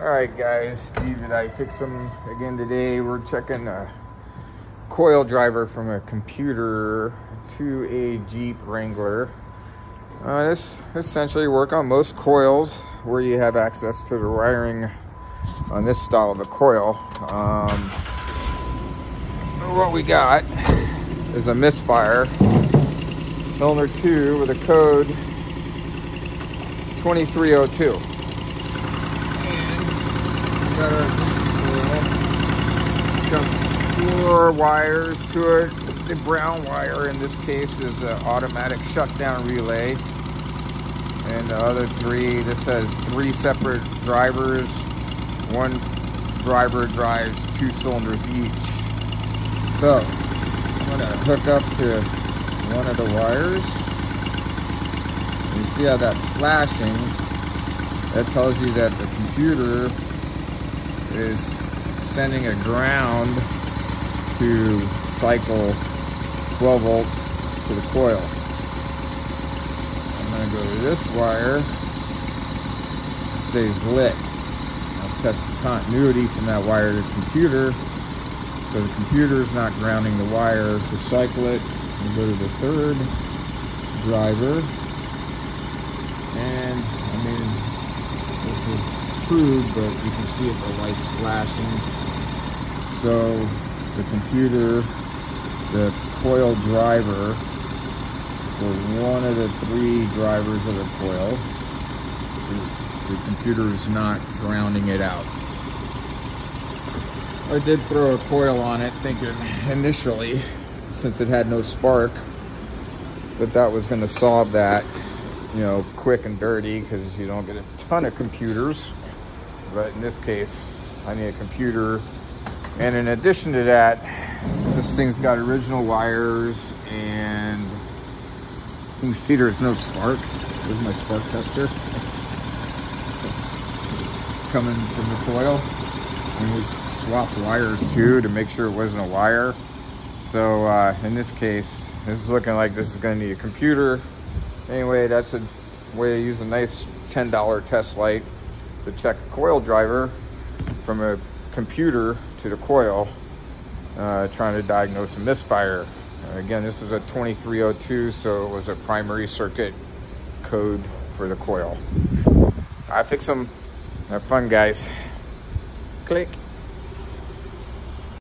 All right, guys, Steve I fix them again today. We're checking a coil driver from a computer to a Jeep Wrangler. Uh, this essentially work on most coils where you have access to the wiring on this style of a coil. Um, what we got is a misfire cylinder 2 with a code 2302 four wires to it. The brown wire in this case is an automatic shutdown relay. And the other three, this has three separate drivers. One driver drives two cylinders each. So, I'm gonna hook up to one of the wires. You see how that's flashing? That tells you that the computer is sending a ground to cycle 12 volts to the coil. I'm going to go to this wire. stays lit. I'll test the continuity from that wire to the computer. So the computer is not grounding the wire to cycle it. We'll go to the third driver. And I mean, this is crude, but you can see it, the light's flashing. So the computer, the coil driver, for one of the three drivers of the coil, the, the computer is not grounding it out. I did throw a coil on it thinking initially, since it had no spark, that that was going to solve that, you know, quick and dirty because you don't get a ton of computers but in this case, I need a computer. And in addition to that, this thing's got original wires and you can see there's no spark. There's my spark tester coming from the coil. And we swapped wires too to make sure it wasn't a wire. So uh, in this case, this is looking like this is gonna need a computer. Anyway, that's a way to use a nice $10 test light to check coil driver from a computer to the coil, uh, trying to diagnose a misfire. Again, this is a 2302, so it was a primary circuit code for the coil. I fix them. Have fun, guys. Click.